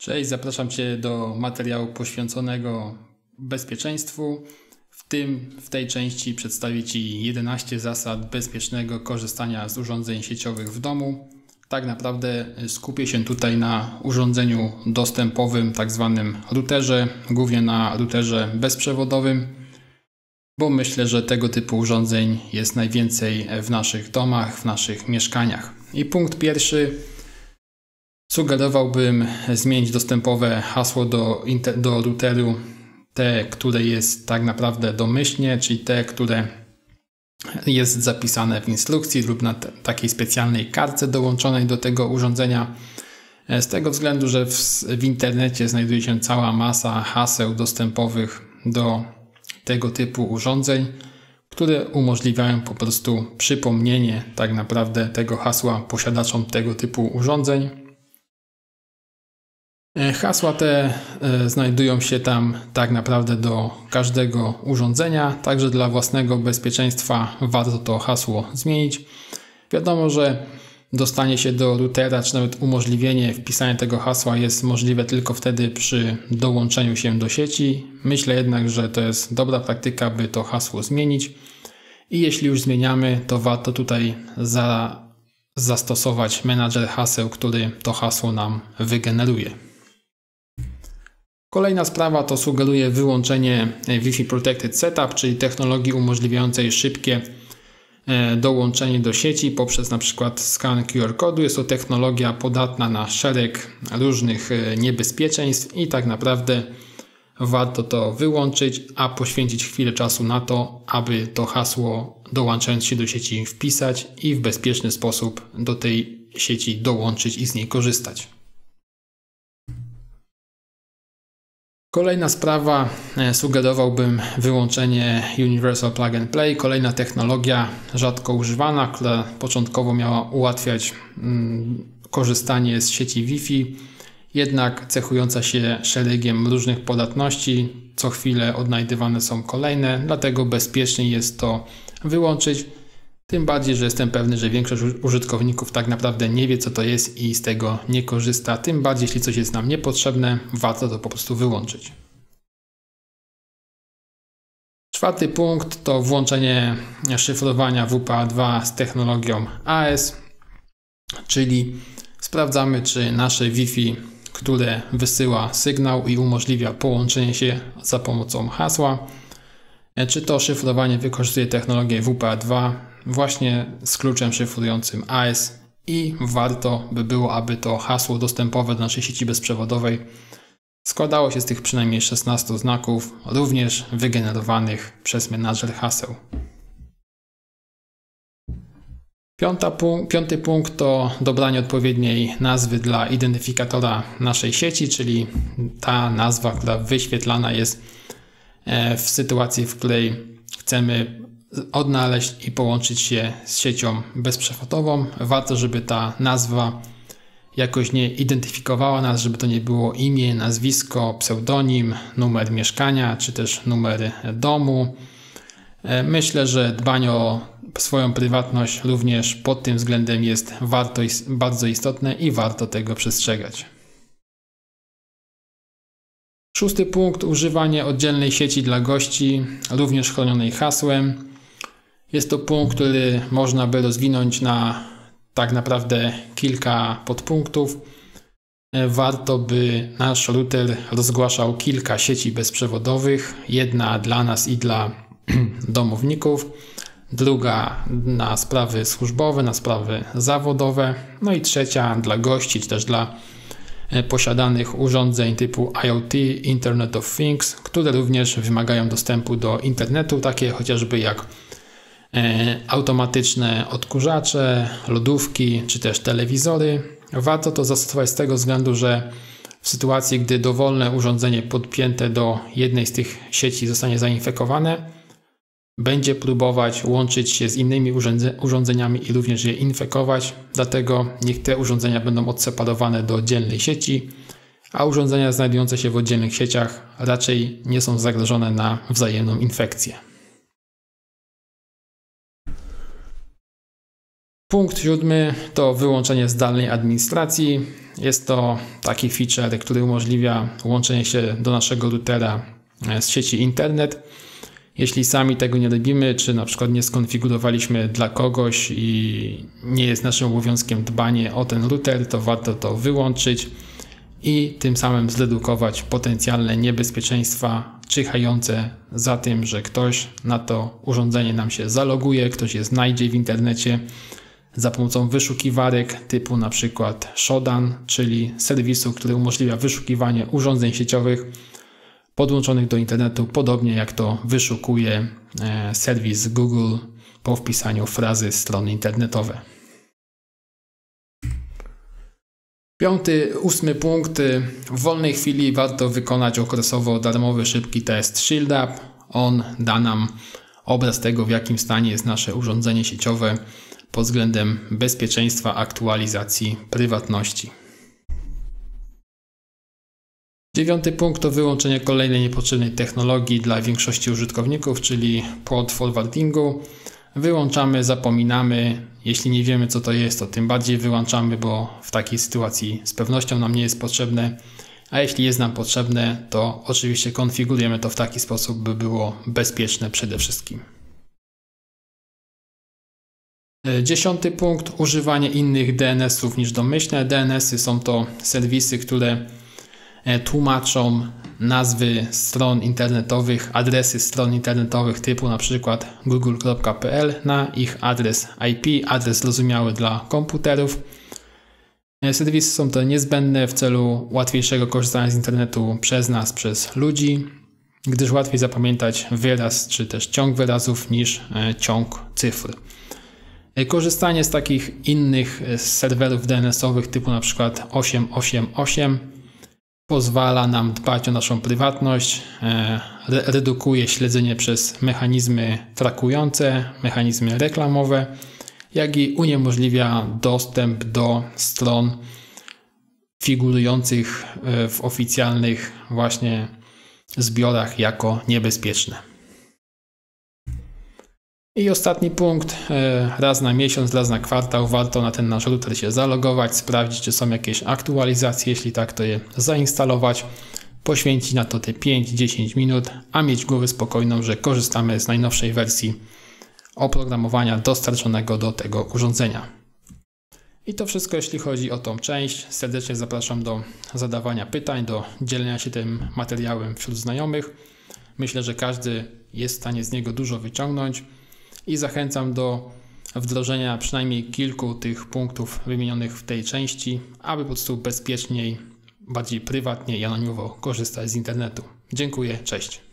Cześć, zapraszam Cię do materiału poświęconego bezpieczeństwu. W tym, w tej części przedstawię Ci 11 zasad bezpiecznego korzystania z urządzeń sieciowych w domu. Tak naprawdę skupię się tutaj na urządzeniu dostępowym, tak zwanym routerze, głównie na routerze bezprzewodowym, bo myślę, że tego typu urządzeń jest najwięcej w naszych domach, w naszych mieszkaniach. I punkt pierwszy Sugerowałbym zmienić dostępowe hasło do, do routeru, te, które jest tak naprawdę domyślnie, czyli te, które jest zapisane w instrukcji lub na takiej specjalnej kartce dołączonej do tego urządzenia. Z tego względu, że w, w internecie znajduje się cała masa haseł dostępowych do tego typu urządzeń, które umożliwiają po prostu przypomnienie tak naprawdę tego hasła posiadaczom tego typu urządzeń E, hasła te e, znajdują się tam tak naprawdę do każdego urządzenia, także dla własnego bezpieczeństwa warto to hasło zmienić. Wiadomo, że dostanie się do routera, czy nawet umożliwienie wpisania tego hasła jest możliwe tylko wtedy przy dołączeniu się do sieci. Myślę jednak, że to jest dobra praktyka, by to hasło zmienić. I jeśli już zmieniamy, to warto tutaj za, zastosować menadżer haseł, który to hasło nam wygeneruje. Kolejna sprawa to sugeruje wyłączenie e, Wi-Fi Protected Setup, czyli technologii umożliwiającej szybkie e, dołączenie do sieci poprzez na przykład skan QR kodu. Jest to technologia podatna na szereg różnych e, niebezpieczeństw i tak naprawdę warto to wyłączyć, a poświęcić chwilę czasu na to, aby to hasło dołączając się do sieci wpisać i w bezpieczny sposób do tej sieci dołączyć i z niej korzystać. Kolejna sprawa, e, sugerowałbym wyłączenie Universal Plug and Play. Kolejna technologia rzadko używana, która początkowo miała ułatwiać mm, korzystanie z sieci Wi-Fi, jednak cechująca się szeregiem różnych podatności. Co chwilę odnajdywane są kolejne, dlatego bezpieczniej jest to wyłączyć. Tym bardziej, że jestem pewny, że większość użytkowników tak naprawdę nie wie, co to jest i z tego nie korzysta. Tym bardziej, jeśli coś jest nam niepotrzebne, warto to po prostu wyłączyć. Czwarty punkt to włączenie szyfrowania WPA2 z technologią AS, czyli sprawdzamy, czy nasze Wi-Fi, które wysyła sygnał i umożliwia połączenie się za pomocą hasła, czy to szyfrowanie wykorzystuje technologię WPA2 właśnie z kluczem szyfrującym AES i warto by było, aby to hasło dostępowe do naszej sieci bezprzewodowej składało się z tych przynajmniej 16 znaków, również wygenerowanych przez menadżer haseł. piąty punkt to dobranie odpowiedniej nazwy dla identyfikatora naszej sieci, czyli ta nazwa, która wyświetlana jest e, w sytuacji, w której chcemy odnaleźć i połączyć się z siecią bezprzewodową. Warto, żeby ta nazwa jakoś nie identyfikowała nas, żeby to nie było imię, nazwisko, pseudonim, numer mieszkania czy też numer domu. E, myślę, że dbanie o swoją prywatność również pod tym względem jest warto, bardzo istotne i warto tego przestrzegać. Szósty punkt: używanie oddzielnej sieci dla gości, również chronionej hasłem. Jest to punkt, który można by rozwinąć na tak naprawdę kilka podpunktów. Warto, by nasz router rozgłaszał kilka sieci bezprzewodowych. Jedna dla nas i dla domowników, druga na sprawy służbowe, na sprawy zawodowe, no i trzecia dla gości, czy też dla e, posiadanych urządzeń typu IoT, Internet of Things, które również wymagają dostępu do internetu, takie chociażby jak E, automatyczne odkurzacze, lodówki czy też telewizory. Warto to zastosować z tego względu, że w sytuacji, gdy dowolne urządzenie podpięte do jednej z tych sieci zostanie zainfekowane, będzie próbować łączyć się z innymi urządzeniami i również je infekować. Dlatego niech te urządzenia będą odseparowane do oddzielnej sieci, a urządzenia znajdujące się w oddzielnych sieciach raczej nie są zagrożone na wzajemną infekcję. Punkt siódmy to wyłączenie zdalnej administracji. jest to taki feature, który umożliwia łączenie się do naszego routera z sieci internet. Jeśli sami tego nie robimy, czy na przykład nie skonfigurowaliśmy dla kogoś i nie jest naszym obowiązkiem dbanie o ten router, to warto to wyłączyć i tym samym zredukować potencjalne niebezpieczeństwa czyhające za tym, że ktoś na to urządzenie nam się zaloguje, ktoś je znajdzie w internecie za pomocą wyszukiwarek typu na przykład Shodan, czyli serwisu, który umożliwia wyszukiwanie urządzeń sieciowych podłączonych do internetu, podobnie jak to wyszukuje e, serwis Google po wpisaniu frazy strony internetowe. Piąty, ósmy punkt. W wolnej chwili warto wykonać okresowo darmowy szybki test Shield Up. On da nam obraz tego, w jakim stanie jest nasze urządzenie sieciowe pod względem bezpieczeństwa, aktualizacji, prywatności. Dziewiąty punkt to wyłączenie kolejnej niepotrzebnej technologii dla większości użytkowników, czyli port forwardingu. Wyłączamy, zapominamy. Jeśli nie wiemy, co to jest, to tym bardziej wyłączamy, bo w takiej sytuacji z pewnością nam nie jest potrzebne. A jeśli jest nam potrzebne, to oczywiście konfigurujemy to w taki sposób, by było bezpieczne przede wszystkim. E, dziesiąty punkt używanie innych DNS-ów niż domyślne. DNS-y są to serwisy, które E, tłumaczą nazwy stron internetowych, adresy stron internetowych typu na przykład google.pl na ich adres IP, adres zrozumiały dla komputerów. E, serwisy są to niezbędne w celu łatwiejszego korzystania z internetu przez nas, przez ludzi, gdyż łatwiej zapamiętać wyraz czy też ciąg wyrazów niż ciąg cyfr. Korzystanie z takich innych serwerów DNS-owych typu na przykład 888 pozwala nam dbać o naszą prywatność, e, redukuje śledzenie przez mechanizmy trakujące, mechanizmy reklamowe, jak i uniemożliwia dostęp do stron figurujących e, w oficjalnych właśnie zbiorach jako niebezpieczne. I ostatni punkt, e, raz na miesiąc, raz na kwartał warto na ten nasz router się zalogować, sprawdzić czy są jakieś aktualizacje, jeśli tak to je zainstalować, poświęcić na to te 5-10 minut, a mieć głowę spokojną, że korzystamy z najnowszej wersji oprogramowania dostarczonego do tego urządzenia. I to wszystko jeśli chodzi o tą część. Serdecznie zapraszam do zadawania pytań, do dzielenia się tym materiałem wśród znajomych. Myślę, że każdy jest w stanie z niego dużo wyciągnąć i zachęcam do wdrożenia przynajmniej kilku tych punktów wymienionych w tej części, aby po prostu bezpieczniej, bardziej prywatnie i anonimowo korzystać z internetu. Dziękuję, cześć.